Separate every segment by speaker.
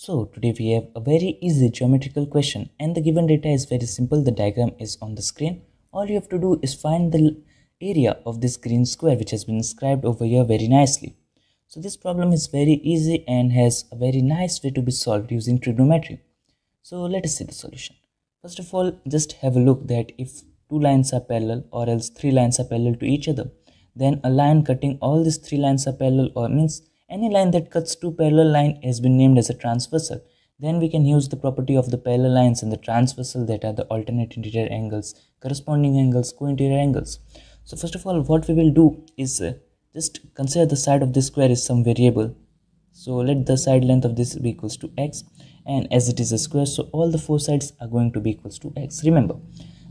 Speaker 1: So today we have a very easy geometrical question and the given data is very simple. The diagram is on the screen. All you have to do is find the area of this green square which has been inscribed over here very nicely. So this problem is very easy and has a very nice way to be solved using trigonometry. So let us see the solution. First of all, just have a look that if two lines are parallel or else three lines are parallel to each other, then a line cutting all these three lines are parallel or means any line that cuts two parallel line has been named as a transversal. Then we can use the property of the parallel lines and the transversal that are the alternate interior angles, corresponding angles, co-interior angles. So first of all, what we will do is uh, just consider the side of this square is some variable. So let the side length of this be equals to x and as it is a square, so all the four sides are going to be equals to x. Remember,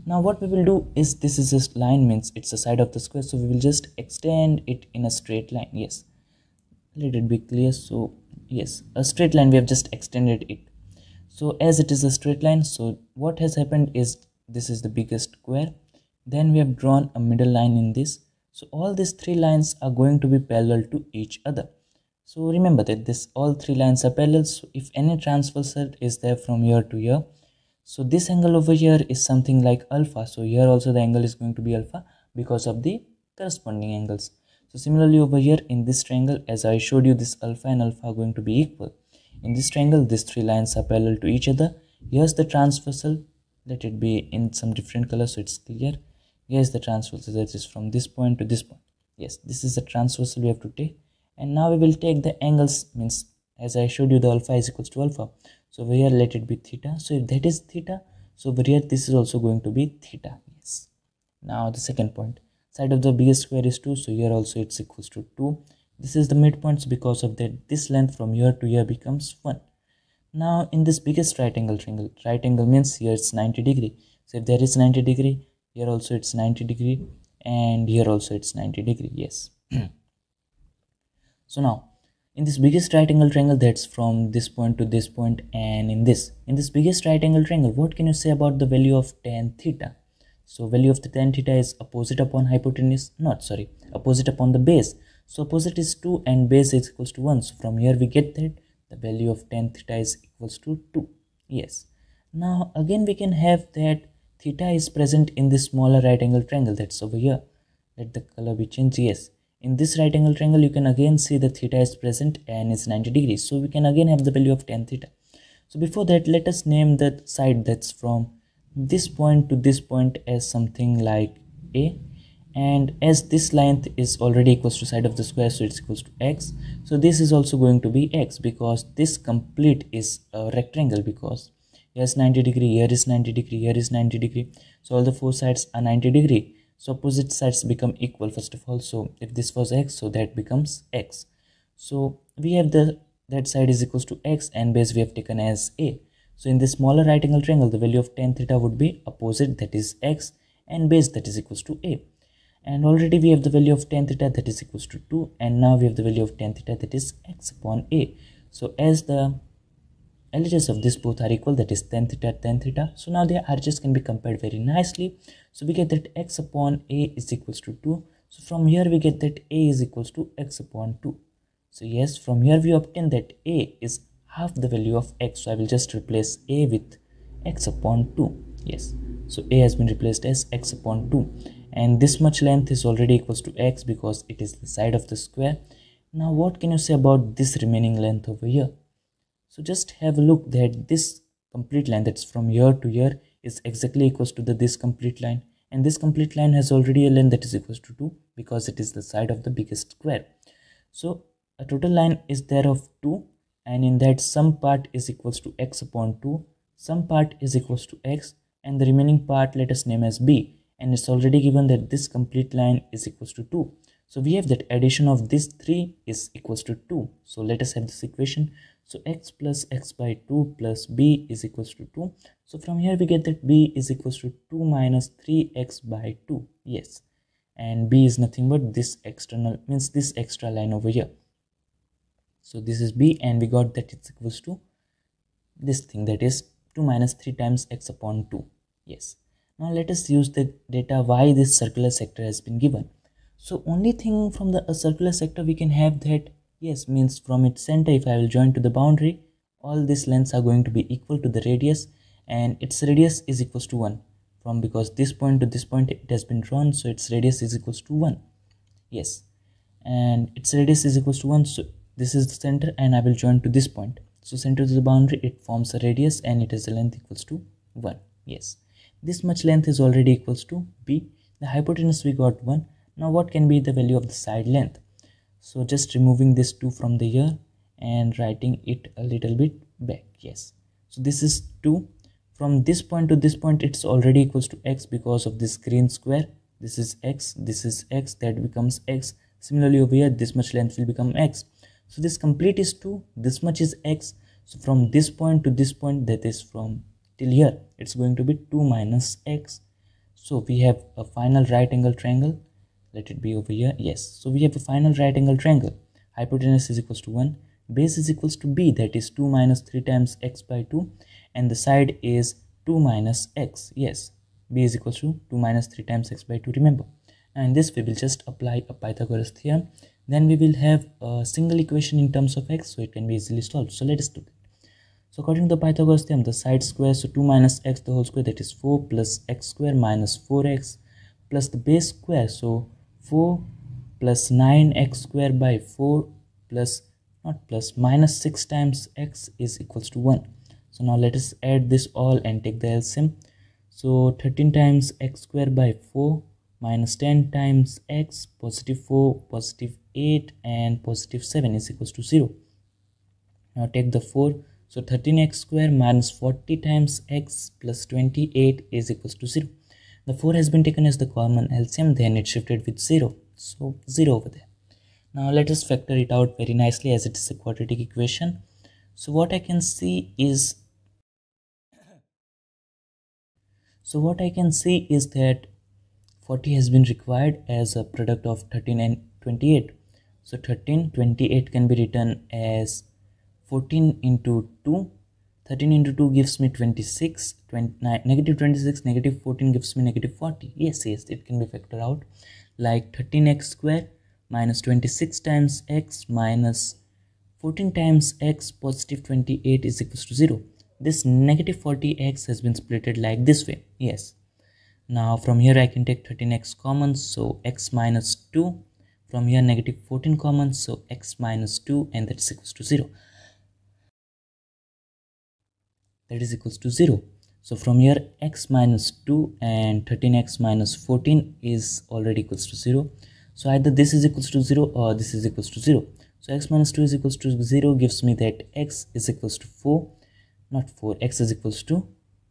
Speaker 1: now what we will do is this is a line means it's the side of the square, so we will just extend it in a straight line. Yes, let it be clear. So yes a straight line we have just extended it. So as it is a straight line so what has happened is this is the biggest square. Then we have drawn a middle line in this. So all these three lines are going to be parallel to each other. So remember that this all three lines are parallel. So if any transversal is there from here to here so this angle over here is something like alpha. So here also the angle is going to be alpha because of the corresponding angles so similarly over here in this triangle, as I showed you, this alpha and alpha are going to be equal. In this triangle, these three lines are parallel to each other. Here's the transversal. Let it be in some different color so it's clear. Here's the transversal that is from this point to this point. Yes, this is the transversal we have to take. And now we will take the angles means as I showed you the alpha is equals to alpha. So over here let it be theta. So if that is theta, so over here this is also going to be theta. Yes. Now the second point side of the biggest square is 2 so here also it's equals to 2 this is the midpoints because of that this length from here to here becomes 1 now in this biggest right angle triangle right angle means here it's 90 degree. So if there is 90 degree here also it's 90 degree and here also it's 90 degree yes. So now in this biggest right angle triangle that's from this point to this point and in this. In this biggest right angle triangle what can you say about the value of tan theta so value of the tan theta is opposite upon hypotenuse, not sorry, opposite upon the base. So opposite is 2 and base is equals to 1. So from here we get that the value of tan theta is equals to 2. Yes. Now again we can have that theta is present in this smaller right angle triangle that's over here. Let the color be changed. Yes. In this right angle triangle you can again see the theta is present and it's 90 degrees. So we can again have the value of tan theta. So before that let us name the side that's from this point to this point as something like a and as this length is already equals to side of the square so it's equals to x. So this is also going to be x because this complete is a rectangle because here's 90 degree here is 90 degree here is 90 degree. So all the four sides are 90 degree. So opposite sides become equal first of all. So if this was x so that becomes x. So we have the that side is equals to x and base we have taken as a so in this smaller right angle triangle, the value of tan theta would be opposite that is x and base that is equals to a. And already we have the value of tan theta that is equals to 2 and now we have the value of tan theta that is x upon a. So as the LHS of this both are equal that is tan theta tan theta. So now their RHS can be compared very nicely. So we get that x upon a is equals to 2. So from here we get that a is equals to x upon 2. So yes, from here we obtain that a is half the value of x so i will just replace a with x upon 2 yes. So a has been replaced as x upon 2 and this much length is already equals to x because it is the side of the square. Now what can you say about this remaining length over here? So just have a look that this complete line that's from here to here is exactly equals to the this complete line. And this complete line has already a length that is equals to 2 because it is the side of the biggest square. So a total line is there of 2 and in that some part is equals to x upon 2 some part is equals to x and the remaining part let us name as b. And it's already given that this complete line is equals to 2 so we have that addition of this 3 is equals to 2 so let us have this equation. So x plus x by 2 plus b is equals to 2 so from here we get that b is equals to 2 minus 3x by 2 yes. And b is nothing but this external means this extra line over here so this is b and we got that it's equals to this thing that is 2 minus 3 times x upon 2 yes. Now let us use the data why this circular sector has been given. So only thing from the circular sector we can have that yes means from its center if i will join to the boundary all these lengths are going to be equal to the radius and its radius is equals to 1 from because this point to this point it has been drawn so its radius is equals to 1 yes. And its radius is equals to 1 so this is the center and I will join to this point. So center to the boundary. It forms a radius and it has a length equals to 1 yes. This much length is already equals to b. The hypotenuse we got 1 now what can be the value of the side length? So just removing this 2 from the here and writing it a little bit back. Yes. So this is 2 from this point to this point it's already equals to x because of this green square. This is x. This is x. That becomes x. Similarly over here this much length will become x so this complete is 2 this much is x. So from this point to this point that is from till here it's going to be 2 minus x. So we have a final right angle triangle. Let it be over here. Yes. So we have a final right angle triangle. Hypotenuse is equals to 1 base is equals to b. That is 2 minus 3 times x by 2 and the side is 2 minus x. Yes. B is equals to 2 minus 3 times x by 2 remember. And this we will just apply a Pythagoras theorem then we will have a single equation in terms of x so it can be easily solved. So let us do that. So according to the Pythagoras theorem the side square so 2 minus x the whole square that is 4 plus x square minus 4x plus the base square so 4 plus 9x square by 4 plus not plus minus 6 times x is equals to 1 so now let us add this all and take the LCM so 13 times x square by 4 minus 10 times x positive 4 positive 8 and positive 7 is equals to 0 now take the 4 so 13x square minus 40 times x plus 28 is equals to 0 the 4 has been taken as the common LCM then it shifted with 0 so 0 over there. Now let us factor it out very nicely as it is a quadratic equation. So what I can see is so what I can see is that 40 has been required as a product of 13 and 28 so 13 28 can be written as 14 into 2 13 into 2 gives me 26 29 negative 26 negative 14 gives me negative 40 yes yes it can be factored out. Like 13x square minus 26 times x minus 14 times x positive 28 is equals to 0 this negative 40x has been splitted like this way. Yes. Now from here I can take 13x common. So x minus 2 from here negative 14 common so x minus 2 and that is equals to 0 that is equals to 0 so from here x minus 2 and 13x minus 14 is already equals to 0 so either this is equals to 0 or this is equals to 0 so x minus 2 is equals to 0 gives me that x is equals to 4 not 4 x is equals to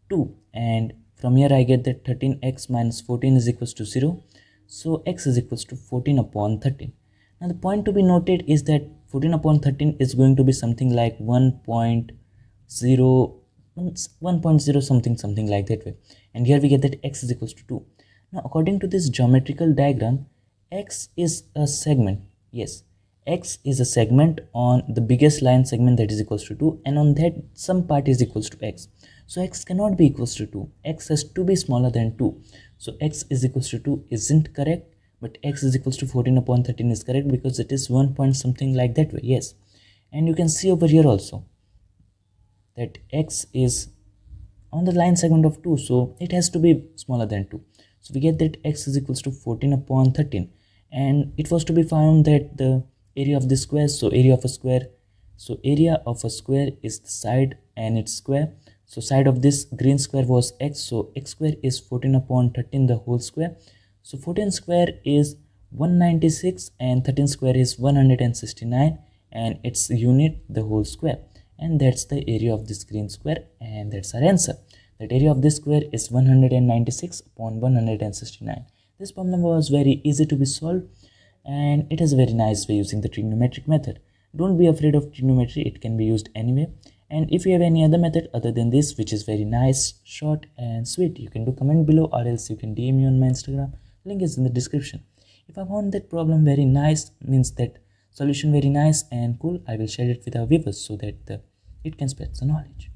Speaker 1: 2 and from here I get that 13x minus 14 is equals to 0. So x is equals to 14 upon 13. Now the point to be noted is that 14 upon 13 is going to be something like 1.0 1.0 something something like that way. And here we get that x is equals to 2 now according to this geometrical diagram x is a segment. Yes x is a segment on the biggest line segment that is equals to 2 and on that some part is equals to x so x cannot be equals to 2 x has to be smaller than 2 so x is equals to 2 isn't correct but x is equals to 14 upon 13 is correct because it is 1 point something like that way yes. And you can see over here also that x is on the line segment of 2 so it has to be smaller than 2 so we get that x is equals to 14 upon 13 and it was to be found that the area of the square so area of a square so area of a square is the side and its square so side of this green square was x. So x square is 14 upon 13 the whole square. So 14 square is 196 and 13 square is 169 and its unit the whole square. And that's the area of this green square and that's our answer. That area of this square is 196 upon 169 this problem was very easy to be solved and it is a very nice way using the trigonometric method. Don't be afraid of trigonometry. It can be used anyway and if you have any other method other than this which is very nice short and sweet you can do comment below or else you can dm me on my instagram. Link is in the description. If i found that problem very nice means that solution very nice and cool i will share it with our viewers so that the, it can spread the knowledge